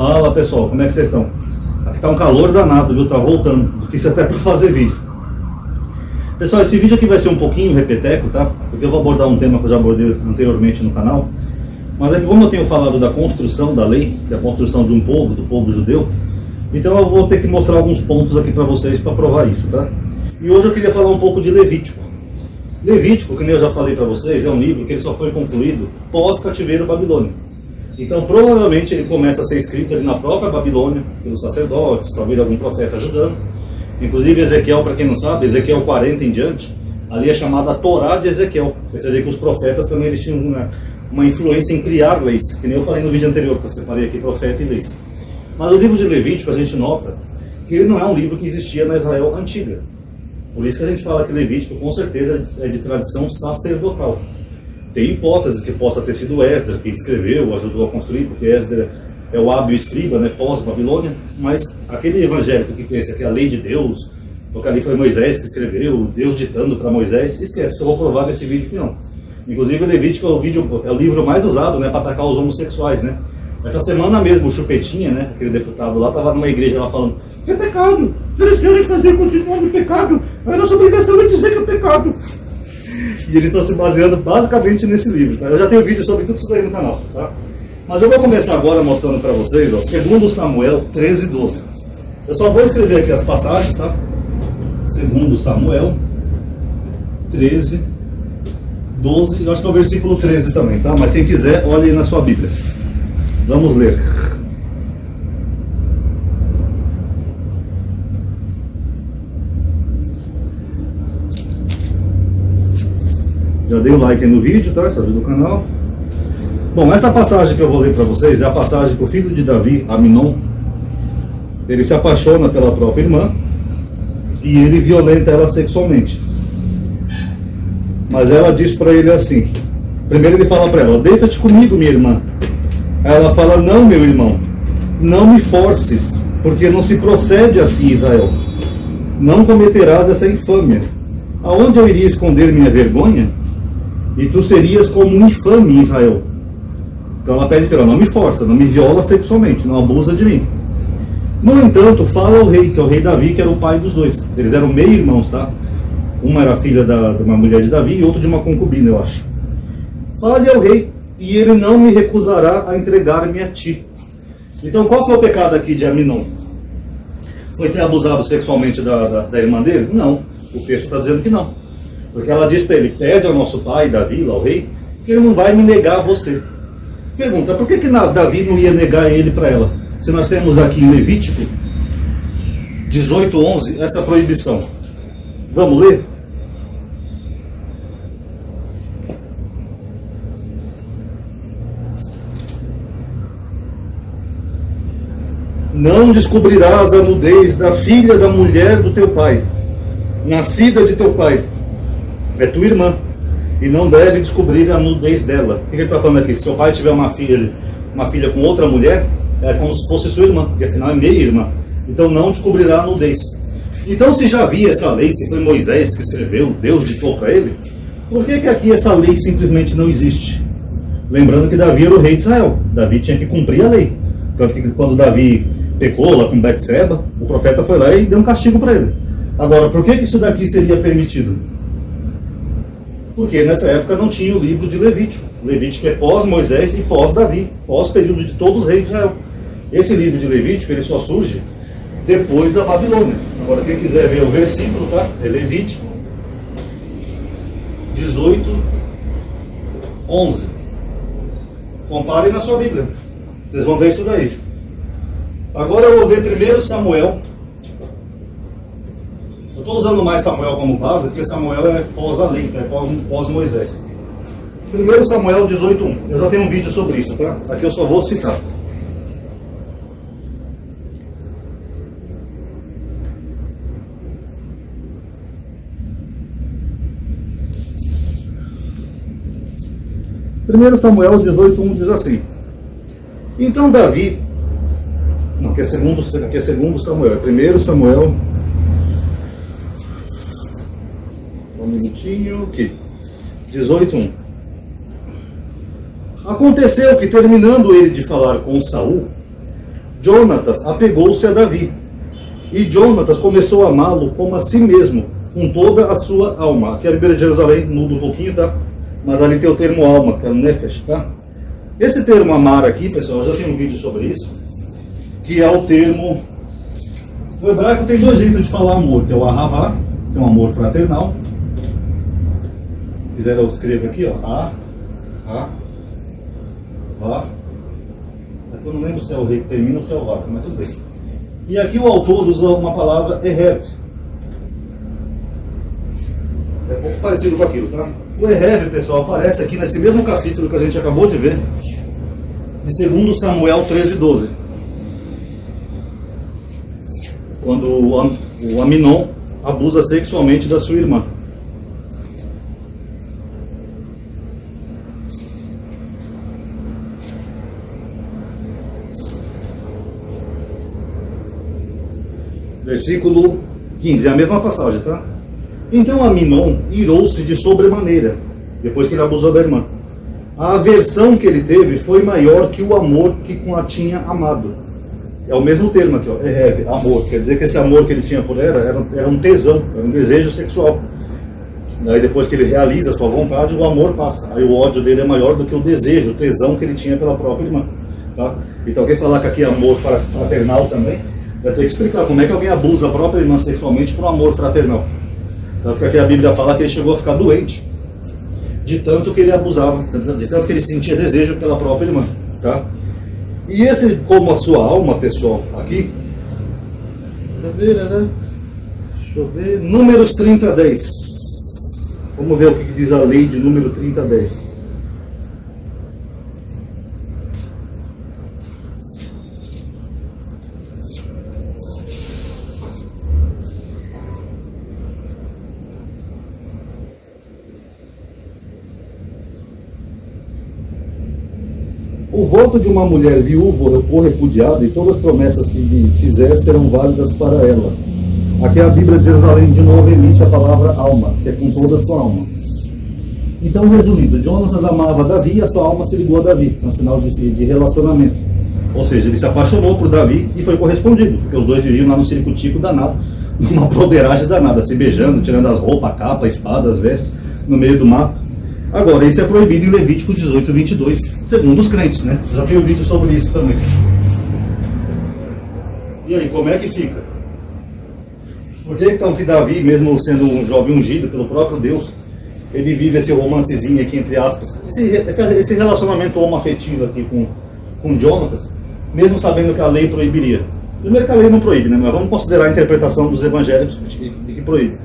Fala pessoal, como é que vocês estão? Aqui tá um calor danado, viu? Tá voltando. Difícil até para fazer vídeo. Pessoal, esse vídeo aqui vai ser um pouquinho repeteco, tá? Porque eu vou abordar um tema que eu já abordei anteriormente no canal. Mas é que como eu tenho falado da construção da lei, da construção de um povo, do povo judeu, então eu vou ter que mostrar alguns pontos aqui para vocês para provar isso, tá? E hoje eu queria falar um pouco de Levítico. Levítico, que nem eu já falei para vocês, é um livro que ele só foi concluído pós-cativeiro babilônico. Então, provavelmente, ele começa a ser escrito ali na própria Babilônia, pelos sacerdotes, talvez algum profeta ajudando. Inclusive, Ezequiel, para quem não sabe, Ezequiel 40 em diante, ali é chamada Torá de Ezequiel. Você vê que os profetas também eles tinham uma, uma influência em criar leis, que nem eu falei no vídeo anterior, que eu separei aqui profeta e leis. Mas o livro de Levítico, a gente nota que ele não é um livro que existia na Israel antiga. Por isso que a gente fala que Levítico, com certeza, é de tradição sacerdotal. Tem hipóteses que possa ter sido Esdras que escreveu, ajudou a construir, porque Esdras é o hábil escriba, né, pós-Babilônia, mas aquele evangélico que pensa que é a lei de Deus, porque ali foi Moisés que escreveu, Deus ditando para Moisés, esquece que eu vou provar nesse vídeo que não. Inclusive o Levítico é o, vídeo, é o livro mais usado né, para atacar os homossexuais. Né? Essa semana mesmo, o Chupetinha, né, aquele deputado lá, estava numa igreja lá falando que é pecado, eles querem fazer continuar no pecado, a nossa obrigação é dizer que é pecado. E eles estão se baseando basicamente nesse livro. Tá? Eu já tenho vídeo sobre tudo isso daí no canal. Tá? Mas eu vou começar agora mostrando para vocês, ó, 2 Samuel 13, 12. Eu só vou escrever aqui as passagens, tá? 2 Samuel 13, 12, eu acho que é o versículo 13 também, tá? Mas quem quiser, olhe na sua Bíblia. Vamos ler. Já dei o like aí no vídeo, tá? Isso ajuda o canal. Bom, essa passagem que eu vou ler para vocês é a passagem que o filho de Davi, Aminon, ele se apaixona pela própria irmã e ele violenta ela sexualmente. Mas ela diz para ele assim: primeiro ele fala para ela, deita-te comigo, minha irmã. Ela fala: não, meu irmão, não me forces, porque não se procede assim, Israel. Não cometerás essa infâmia. Aonde eu iria esconder minha vergonha? E tu serias como um infame em Israel. Então ela pede para ela, não me força, não me viola sexualmente, não abusa de mim. No entanto, fala ao rei, que é o rei Davi, que era o pai dos dois. Eles eram meio irmãos, tá? Uma era filha da, de uma mulher de Davi e outro de uma concubina, eu acho. Fale ao rei, e ele não me recusará a entregar-me a ti. Então, qual foi o pecado aqui de Aminon? Foi ter abusado sexualmente da, da, da irmã dele? Não. O texto está dizendo que não. Porque ela diz para ele: pede ao nosso pai, Davi, ao rei, que ele não vai me negar você. Pergunta: por que, que Davi não ia negar ele para ela? Se nós temos aqui em Levítico 18:11 essa proibição. Vamos ler? Não descobrirás a nudez da filha da mulher do teu pai, nascida de teu pai, é tua irmã. E não deve descobrir a nudez dela. O que ele está falando aqui? Se seu pai tiver uma filha, uma filha com outra mulher, é como se fosse sua irmã, porque afinal é meia irmã. Então não descobrirá a nudez. Então, se já havia essa lei, se foi Moisés que escreveu, Deus ditou para ele, por que, que aqui essa lei simplesmente não existe? Lembrando que Davi era o rei de Israel. Davi tinha que cumprir a lei. Que quando Davi pecou lá com Betseba, o profeta foi lá e deu um castigo para ele. Agora, por que, que isso daqui seria permitido? Porque nessa época não tinha o livro de Levítico. Levítico é pós-Moisés e pós-Davi, pós-período de todos os reis de Israel. Esse livro de Levítico ele só surge depois da Babilônia. Agora, quem quiser ver o versículo, tá? É Levítico 18, 11. Comparem na sua Bíblia. Vocês vão ver isso daí. Agora eu vou ver primeiro Samuel eu estou usando mais Samuel como base, porque Samuel é pós-lei, é pós-Moisés. Primeiro Samuel 18.1. Eu já tenho um vídeo sobre isso, tá? Aqui eu só vou citar. Primeiro Samuel 18.1 diz assim. Então Davi, não, aqui é segundo, aqui é segundo Samuel, é primeiro Samuel minutinho aqui. 18.1. Aconteceu que, terminando ele de falar com Saul, Jonatas apegou-se a Davi. E Jonatas começou a amá-lo como a si mesmo, com toda a sua alma. Aqui a Bíblia de Jerusalém muda um pouquinho, tá? Mas ali tem o termo alma, que é o nefesh, tá? Esse termo amar aqui, pessoal, já tem um vídeo sobre isso, que é o termo... O hebraico tem dois jeitos de falar amor, que é o ahavá, que é um amor fraternal. Se quiser eu escrevo aqui, ó, a, a, vá. Eu não lembro se é o rei que termina ou se é o vá, mas tudo bem. E aqui o autor usa uma palavra errev. É um pouco parecido com aquilo, tá? O errev, pessoal, aparece aqui nesse mesmo capítulo que a gente acabou de ver, de 2 Samuel 13, 12. Quando o Aminon abusa sexualmente da sua irmã. Versículo 15, é a mesma passagem, tá? Então Aminon irou-se de sobremaneira, depois que ele abusou da irmã. A aversão que ele teve foi maior que o amor que com a tinha amado. É o mesmo termo aqui, ó, é, amor. Quer dizer que esse amor que ele tinha por ela era, era um tesão, era um desejo sexual. Aí depois que ele realiza a sua vontade, o amor passa. Aí o ódio dele é maior do que o desejo, o tesão que ele tinha pela própria irmã. Tá? Então quem falar que aqui é amor fraternal também, vai ter que explicar como é que alguém abusa a própria irmã sexualmente por amor fraternal. Tanto que aqui a Bíblia fala que ele chegou a ficar doente de tanto que ele abusava, de tanto que ele sentia desejo pela própria irmã. Tá? E esse, como a sua alma, pessoal, aqui. Deixa eu ver. Números 30, 10. Vamos ver o que diz a lei de número 30, 10. O voto de uma mulher viúva ou repudiada e todas as promessas que lhe fizer serão válidas para ela. Aqui a Bíblia de Jerusalém de novo emite a palavra alma, que é com toda a sua alma. Então, resumindo, Jonas amava Davi e a sua alma se ligou a Davi, é um sinal de, de relacionamento. Ou seja, ele se apaixonou por Davi e foi correspondido, porque os dois viviam lá no circo-tico danado, numa broderagem danada, se beijando, tirando as roupas, a capa, a espada, as vestes, no meio do mato. Agora, isso é proibido em Levítico 18, 22, segundo os crentes, né? Já tenho vídeo sobre isso também. E aí, como é que fica? Por que então que Davi, mesmo sendo um jovem ungido pelo próprio Deus, ele vive esse romancezinho aqui, entre aspas, esse, esse relacionamento homoafetivo aqui com, com Jonatas, mesmo sabendo que a lei proibiria? Primeiro que a lei não proíbe, né? Mas vamos considerar a interpretação dos evangélicos de que proíbe.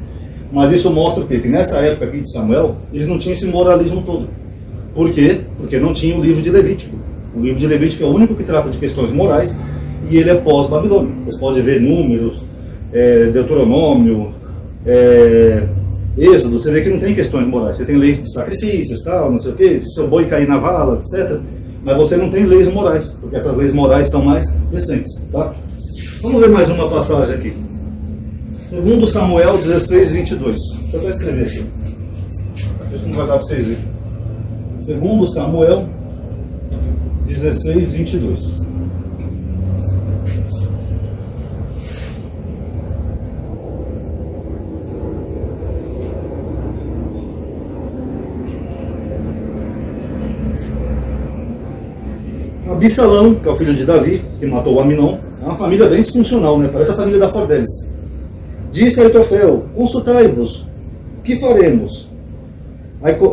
Mas isso mostra o quê? Que nessa época aqui de Samuel, eles não tinham esse moralismo todo. Por quê? Porque não tinha o livro de Levítico. O livro de Levítico é o único que trata de questões morais e ele é pós-Babilônia. Vocês podem ver números, é, Deuteronômio, é, Êxodo, você vê que não tem questões morais. Você tem leis de sacrifícios, tal, não sei o quê, se seu boi cair na vala, etc. Mas você não tem leis morais, porque essas leis morais são mais recentes. Tá? Vamos ver mais uma passagem aqui. Segundo Samuel 16, 22. Deixa eu só escrever aqui. Acho que não vai dar para vocês verem. Segundo Samuel 16, 22. Absalão, que é o filho de Davi, que matou o Aminon, é uma família bem disfuncional, né? Parece a família da Fordelis. Disse Aitofel: Consultai-vos, que faremos?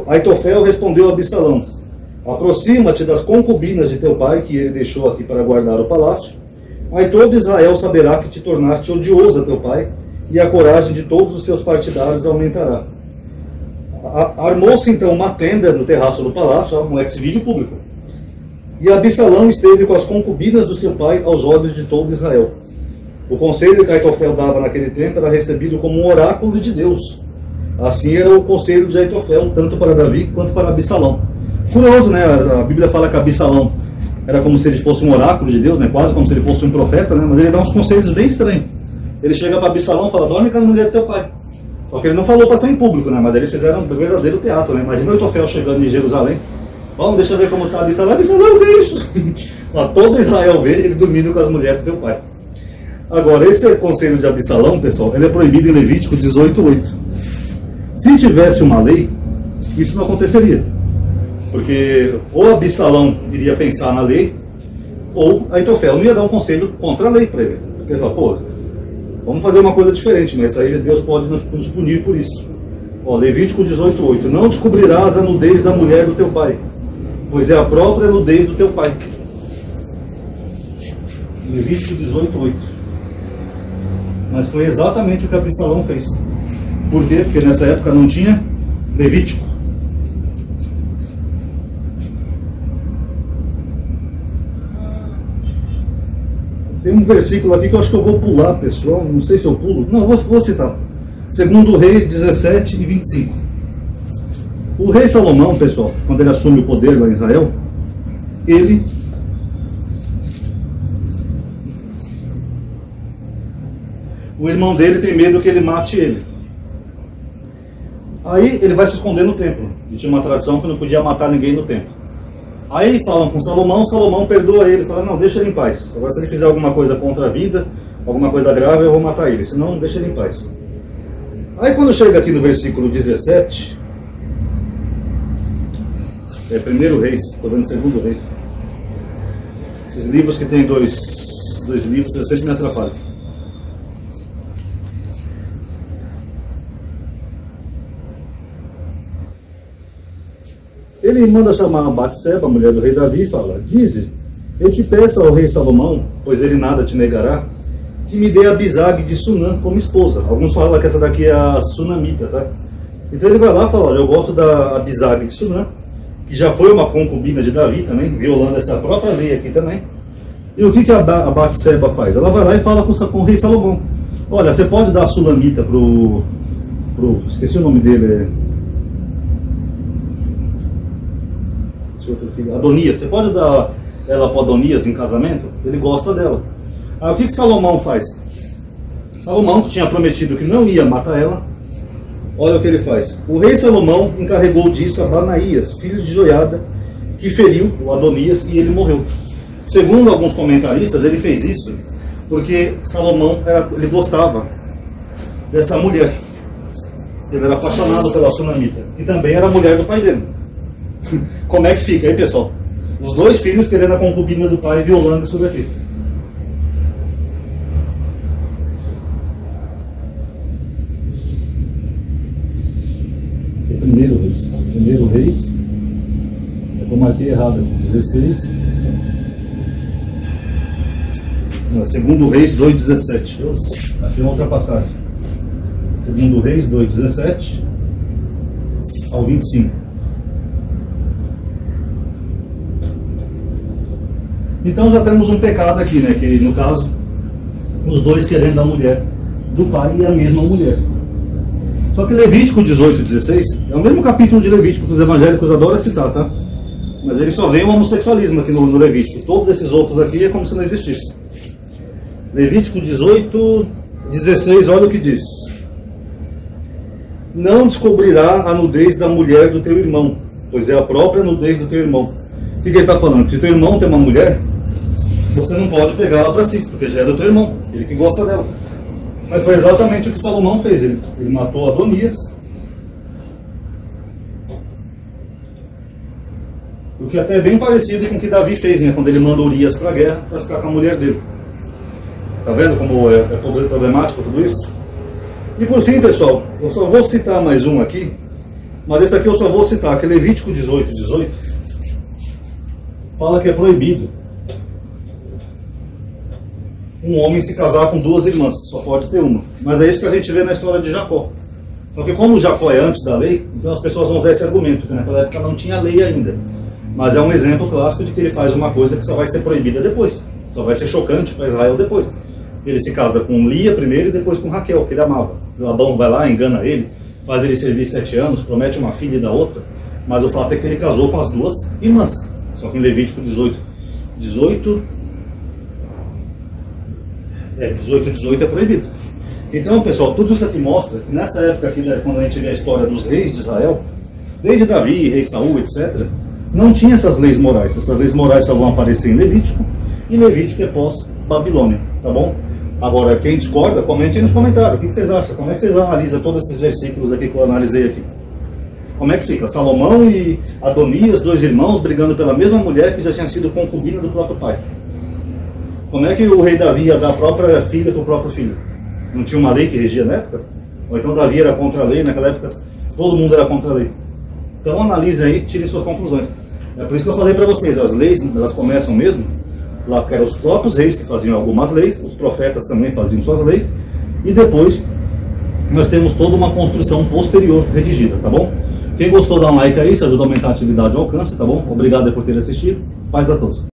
Aitofel respondeu a Absalão: Aproxima-te das concubinas de teu pai, que ele deixou aqui para guardar o palácio. Aí todo Israel saberá que te tornaste odioso a teu pai, e a coragem de todos os seus partidários aumentará. Armou-se então uma tenda no terraço do palácio, um ex-vídeo público. E Absalão esteve com as concubinas do seu pai aos olhos de todo Israel. O conselho que Aitofel dava naquele tempo era recebido como um oráculo de Deus. Assim era o conselho de Aitofel, tanto para Davi quanto para Absalão. Curioso, né? A Bíblia fala que Absalão era como se ele fosse um oráculo de Deus, né? quase como se ele fosse um profeta, né? mas ele dá uns conselhos bem estranhos. Ele chega para Absalão e fala: dorme com as mulheres do teu pai. Só que ele não falou para ser em público, né? mas eles fizeram um verdadeiro teatro. Né? Imagina Aitofel chegando em Jerusalém Vamos, deixa eu ver como está Absalão. Absalão, que é isso? Todo Israel vê ele dormindo com as mulheres do teu pai. Agora, esse conselho de Absalão, pessoal, ele é proibido em Levítico 18:8. Se tivesse uma lei, isso não aconteceria. Porque ou Absalão iria pensar na lei, ou Aitofel não ia dar um conselho contra a lei para ele. Porque ele fala, pô, vamos fazer uma coisa diferente, mas aí Deus pode nos, nos punir por isso. Ó, Levítico 18:8. Não descobrirás a nudez da mulher do teu pai, pois é a própria nudez do teu pai. Levítico 18:8. Mas foi exatamente o que Absalão fez. Por quê? Porque nessa época não tinha Levítico. Tem um versículo aqui que eu acho que eu vou pular, pessoal. Não sei se eu pulo. Não, vou, vou citar. Segundo Reis 17 e 25. O rei Salomão, pessoal, quando ele assume o poder lá em Israel, ele o irmão dele tem medo que ele mate ele. Aí ele vai se esconder no templo. E tinha uma tradição que não podia matar ninguém no templo. Aí falam com Salomão, Salomão perdoa ele, fala, não, deixa ele em paz. Agora se ele fizer alguma coisa contra a vida, alguma coisa grave, eu vou matar ele, senão deixa ele em paz. Aí quando chega aqui no versículo 17, é primeiro reis, estou vendo segundo reis. Esses livros que tem dois, dois livros, eu sempre me atrapalho. Ele manda chamar a Batseba, mulher do rei Davi, e fala: Dize, eu te peço ao rei Salomão, pois ele nada te negará, que me dê a Bizag de Sunã como esposa. Alguns falam que essa daqui é a Sunamita, tá? Então ele vai lá e fala: Olha, eu gosto da Bizag de Sunã, que já foi uma concubina de Davi também, violando essa própria lei aqui também. E o que, que a, a Batseba faz? Ela vai lá e fala com, com o rei Salomão: Olha, você pode dar a Sunamita pro. pro esqueci o nome dele, é. Adonias, você pode dar ela para Adonias em casamento? Ele gosta dela. Aí o que, que Salomão faz? Salomão, que tinha prometido que não ia matar ela, olha o que ele faz. O rei Salomão encarregou disso a Banaías, filho de Joiada, que feriu o Adonias e ele morreu. Segundo alguns comentaristas, ele fez isso porque Salomão era, ele gostava dessa mulher. Ele era apaixonado pela Sunamita, que também era mulher do pai dele. Como é que fica aí, pessoal? Os dois filhos querendo a concubina do pai violando isso daqui. Primeiro reis. Primeiro reis. É eu marquei errado. 16. Não, segundo reis 2,17. Aqui é outra passagem. Segundo reis 2,17 ao 25. Então já temos um pecado aqui, né? Que no caso, os dois querendo a mulher do pai e a mesma mulher. Só que Levítico 18, 16 é o mesmo capítulo de Levítico que os evangélicos adoram citar, tá? Mas ele só vem o homossexualismo aqui no, no Levítico. Todos esses outros aqui é como se não existisse. Levítico 18, 16, olha o que diz. Não descobrirá a nudez da mulher do teu irmão, pois é a própria nudez do teu irmão. O que, que ele está falando? Se teu irmão tem uma mulher, você não pode pegar ela para si, porque já é do teu irmão, ele que gosta dela. Mas foi exatamente o que Salomão fez. Ele, ele matou Adonias. O que até é bem parecido com o que Davi fez, né? Quando ele mandou Urias para a guerra para ficar com a mulher dele. Tá vendo como é, é problemático tudo isso? E por fim, pessoal, eu só vou citar mais um aqui, mas esse aqui eu só vou citar, que é Levítico 18, 18, fala que é proibido um homem se casar com duas irmãs, só pode ter uma. Mas é isso que a gente vê na história de Jacó. Só que como Jacó é antes da lei, então as pessoas vão usar esse argumento, que naquela época não tinha lei ainda. Mas é um exemplo clássico de que ele faz uma coisa que só vai ser proibida depois. Só vai ser chocante para Israel depois. Ele se casa com Lia primeiro e depois com Raquel, que ele amava. Labão vai lá, engana ele, faz ele servir sete anos, promete uma filha e da outra. Mas o fato é que ele casou com as duas irmãs. Só que em Levítico 18, 18 é, 18 e 18 é proibido. Então, pessoal, tudo isso aqui mostra que nessa época aqui, quando a gente vê a história dos reis de Israel, desde Davi, rei Saul, etc., não tinha essas leis morais. Essas leis morais só vão aparecer em Levítico, e Levítico é pós-Babilônia, tá bom? Agora, quem discorda, comente aí nos comentários. O que vocês acham? Como é que vocês analisam todos esses versículos aqui que eu analisei aqui? Como é que fica? Salomão e Adonias, dois irmãos, brigando pela mesma mulher que já tinha sido concubina do próprio pai. Como é que o rei Davi ia dar a própria filha para o próprio filho? Não tinha uma lei que regia na época? Ou então Davi era contra a lei naquela época? Todo mundo era contra a lei. Então analise aí, tire suas conclusões. É por isso que eu falei para vocês, as leis, elas começam mesmo, lá que eram os próprios reis que faziam algumas leis, os profetas também faziam suas leis, e depois nós temos toda uma construção posterior redigida, tá bom? Quem gostou, dá um like aí, se ajuda a aumentar a atividade e alcance, tá bom? Obrigado por ter assistido. Paz a todos.